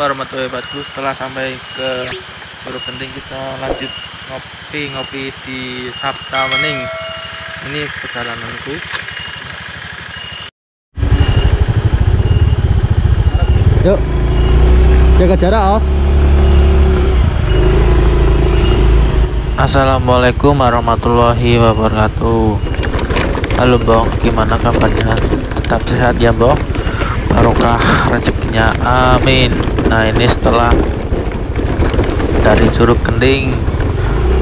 warahmatullahi wabarakatuh. Setelah sampai ke Curug Kenting kita lanjut ngopi-ngopi di Sabta Wening. Ini perjalananku. Yuk Jaga jarak oh Assalamualaikum warahmatullahi wabarakatuh. Halo Bong, gimana kabarnya? Tetap sehat ya Bong? Barokah rezekinya, amin Nah ini setelah dari Curug Kending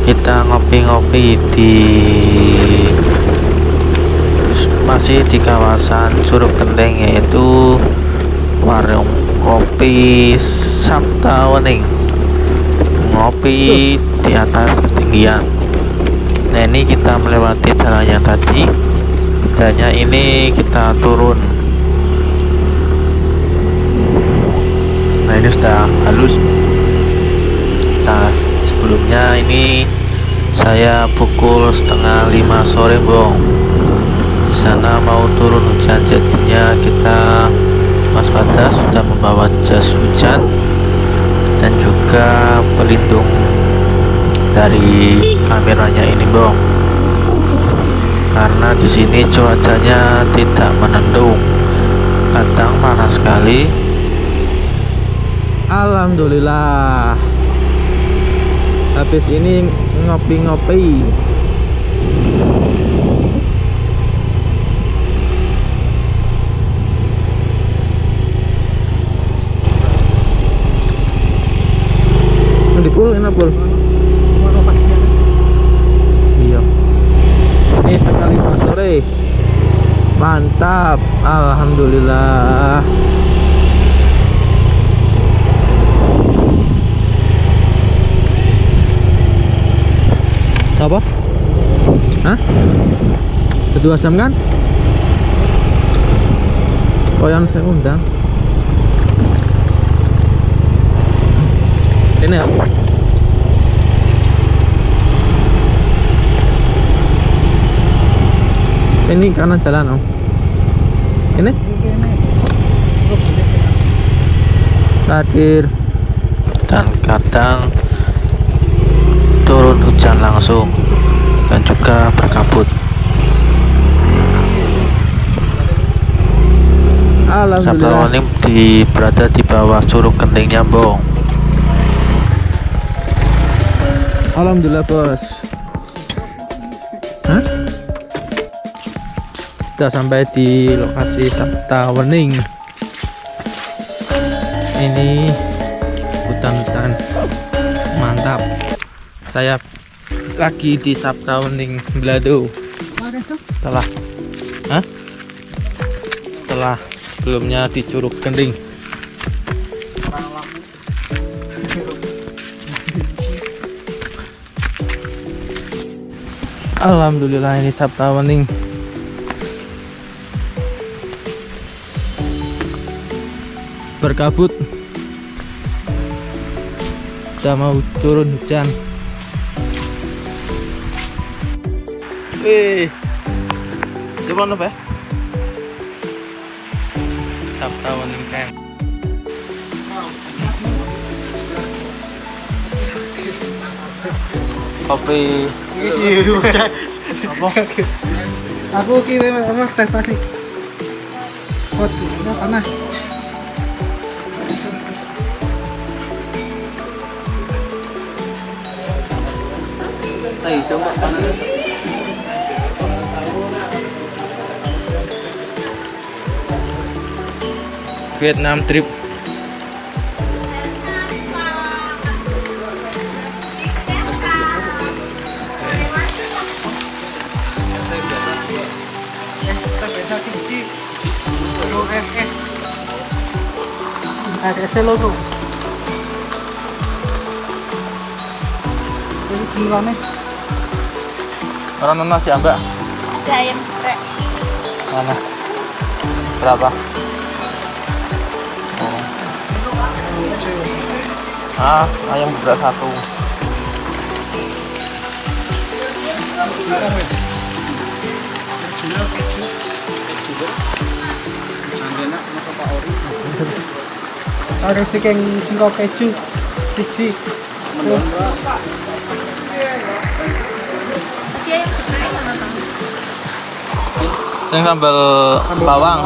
Kita ngopi-ngopi di Masih di kawasan Curug Kending yaitu Warung Kopi Sabta Wening. Ngopi di atas ketinggian. Nah ini kita melewati jalan yang tadi. Bedanya ini kita turun ini sudah halus. Nah sebelumnya ini saya pukul setengah lima sore bong di sana mau turun hujan jadinya kita waspada sudah membawa jas hujan dan juga pelindung dari kameranya ini bong karena di sini cuacanya tidak menendung. Kadang panas sekali Alhamdulillah. Habis ini ngopi-ngopi. Di pul enak pul ini setengah lima sore. Mantap. Alhamdulillah apa? Hah? Kedua asam kan? Oh yang saya undang Ini ya? ini kanan jalan om ini terakhir dan kadang turun hujan langsung dan juga berkabut. Alhamdulillah. ini di, berada di bawah curug kenting nyambung. Alhamdulillah bos. Hah? sudah sampai di lokasi Sabta Wening. Ini hutan-hutan mantap saya lagi di Sabta Wening Belado setelah Hah? setelah sebelumnya di Curug Kending Alhamdulillah ini Sabta Wening berkabut. Udah mau turun hujan eh di mana pak Sabta Waning Camp kopi apa aku kira apa teh pasti hot panas Ay, coba panas. Vietnam trip ada selono ini jumlahnya Orang nasi ambak? Ada ayam geprek. Mana? Berapa? Ah, ayam geprek satu. ada sing singkong keju siji terus yang yang sambal bawang.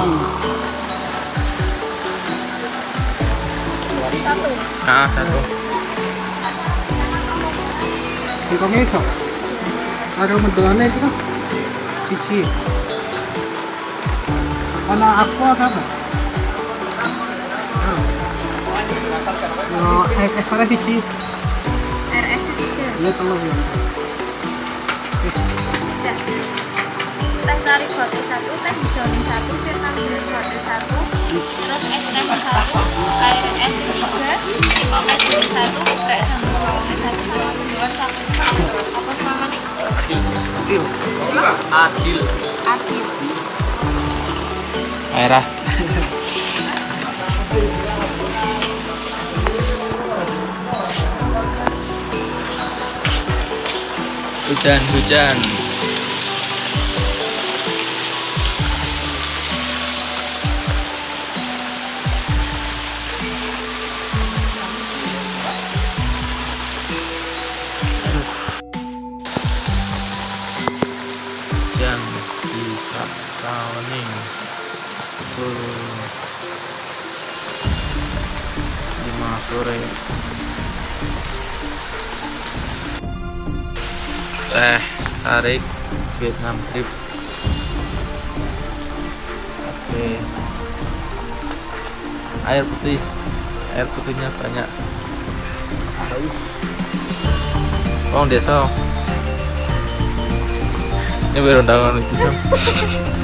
Satu. Nah, satu. singkongnya iso ada mendolannya itu kan siji ana aku apa apa Yo, air es mana siji? RS tiga. Iya telur ya. Teh tarik botol satu, teh hijau satu, green botol satu, terus es teh satu, air es tiga, Merah. Hujan, hujan. Hujan di Sakawening. Pukul 5 sore. Teh tarik Vietnam trip. Oke. Air putih. Air putihnya banyak. Haus. Oh, desa. Ini baru undangan itu Sam.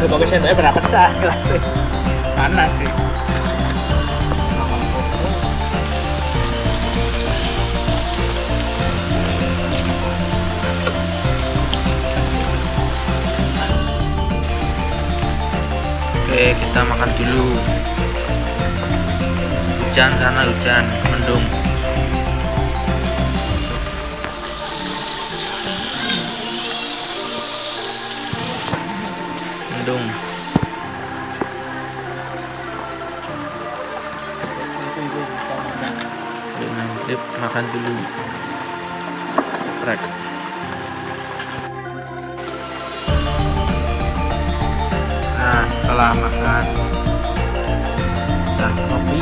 itu bagusnya saya berapa pecah kelasnya. Panas sih. Oke, kita makan dulu. Hujan sana hujan, mendung. Mendung. Oke, nanti makan dulu. Rek. Nah, setelah makan dan kopi,